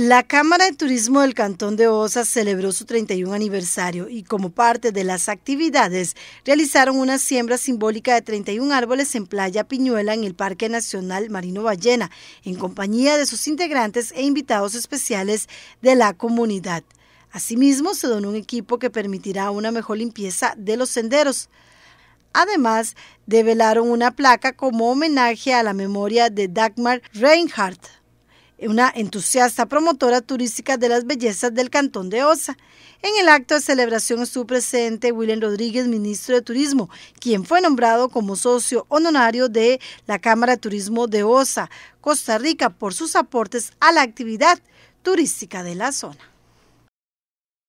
La Cámara de Turismo del Cantón de Osa celebró su 31 aniversario y como parte de las actividades realizaron una siembra simbólica de 31 árboles en Playa Piñuela en el Parque Nacional Marino Ballena, en compañía de sus integrantes e invitados especiales de la comunidad. Asimismo, se donó un equipo que permitirá una mejor limpieza de los senderos. Además, develaron una placa como homenaje a la memoria de Dagmar Reinhardt una entusiasta promotora turística de las bellezas del Cantón de Osa. En el acto de celebración estuvo presente William Rodríguez, ministro de Turismo, quien fue nombrado como socio honorario de la Cámara de Turismo de Osa, Costa Rica, por sus aportes a la actividad turística de la zona.